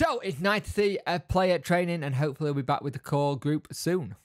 So it's nice to see a player training and hopefully we'll be back with the core group soon.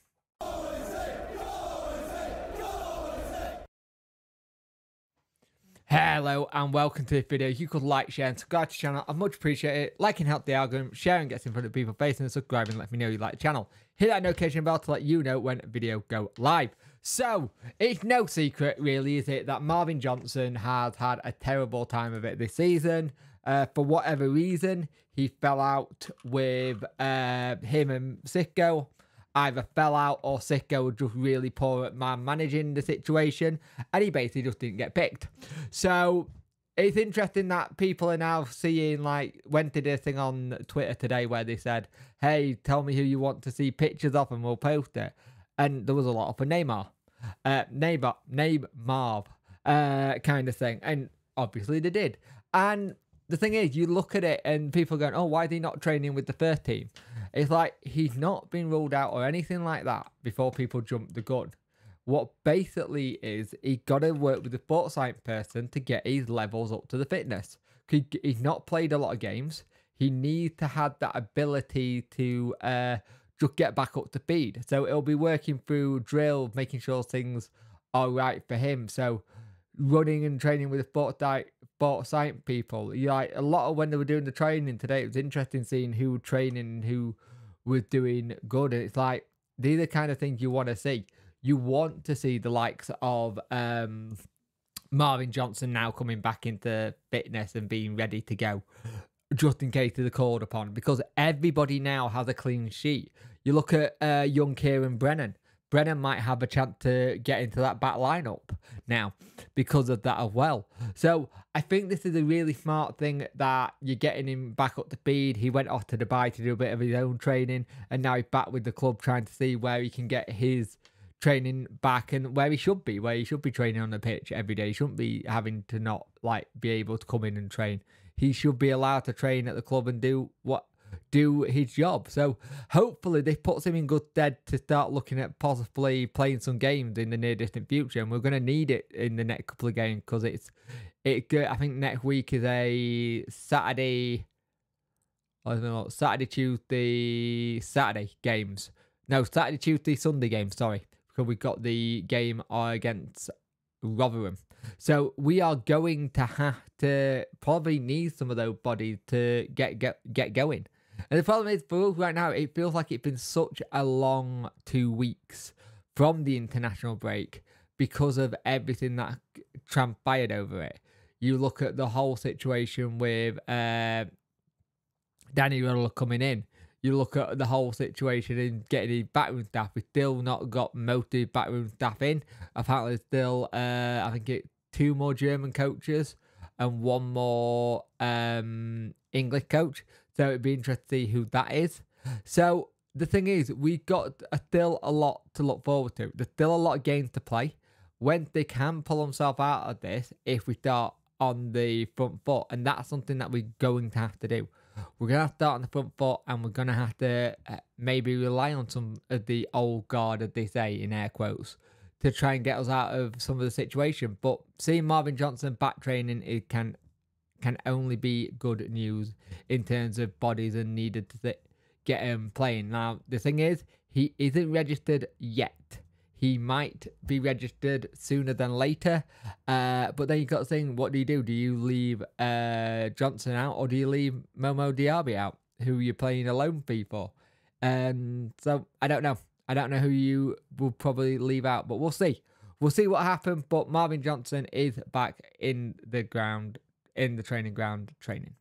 Hello and welcome to this video. You could like, share and subscribe to the channel. I much appreciate it. Liking helps the algorithm, sharing gets in front of people facing and subscribing let me know you like the channel. Hit that notification bell to let you know when video go live. So, it's no secret really, is it, that Marvin Johnson has had a terrible time of it this season. Uh, for whatever reason, he fell out with uh, him and Xisco either fell out or Xisco was just really poor at man managing the situation and he basically just didn't get picked. So it's interesting that people are now seeing like went to this thing on Twitter today where they said, Hey, tell me who you want to see pictures of and we'll post it. And there was a lot of for Neymar. Uh Neymar Neymar uh kind of thing. And obviously they did. And the thing is, you look at it and people going, Oh, why are they not training with the first team? It's like he's not been ruled out or anything like that before people jump the gun. What basically is he got to work with the sports science person to get his levels up to the fitness. He's not played a lot of games. He needs to have that ability to uh, just get back up to speed. So it'll be working through drill, making sure things are right for him. So running and training with the sports diet, sports science people. You like a lot of when they were doing the training today, it was interesting seeing who training and who was doing good. And it's like these are the kind of things you want to see. You want to see the likes of um, Marvin Johnson now coming back into fitness and being ready to go just in case they're called upon because everybody now has a clean sheet. You look at uh, young Ciaran Brennan. Brennan might have a chance to get into that back lineup now because of that as well. So I think this is a really smart thing that you're getting him back up to speed. He went off to Dubai to do a bit of his own training and now he's back with the club trying to see where he can get his training back and where he should be, where he should be training on the pitch every day. He shouldn't be having to not like be able to come in and train. He should be allowed to train at the club and do what do his job. So hopefully this puts him in good stead to start looking at possibly playing some games in the near distant future. And we're going to need it in the next couple of games because it's it. I think next week is a Saturday. I don't know Saturday, Tuesday, Saturday games. No, Saturday, Tuesday, Sunday games. Sorry, because we've got the game against Rotherham. So we are going to have to probably need some of those bodies to get get get going. And the problem is, for us right now, it feels like it's been such a long two weeks from the international break because of everything that transpired over it. You look at the whole situation with uh, Danny Röhl coming in. You look at the whole situation in getting the backroom staff. We still not got most of backroom staff in. Apparently, still, uh, I think it two more German coaches and one more um, English coach. So it'd be interesting to see who that is. So the thing is, we've got a, still a lot to look forward to. There's still a lot of games to play. When they can pull themselves out of this, if we start on the front foot, and that's something that we're going to have to do. We're gonna have to start on the front foot, and we're gonna have to uh, maybe rely on some of the old guard, as they say in air quotes, to try and get us out of some of the situation. But seeing Marvin Johnson back training, it can can only be good news in terms of bodies and needed to get him playing. Now, the thing is, he isn't registered yet. He might be registered sooner than later. Uh, but then you got to think, what do you do? Do you leave uh, Johnson out or do you leave Momo Diaby out, who you're playing a loan fee for? And um, so I don't know. I don't know who you will probably leave out, but we'll see. We'll see what happens. But Marvin Johnson is back in the ground in the training ground training.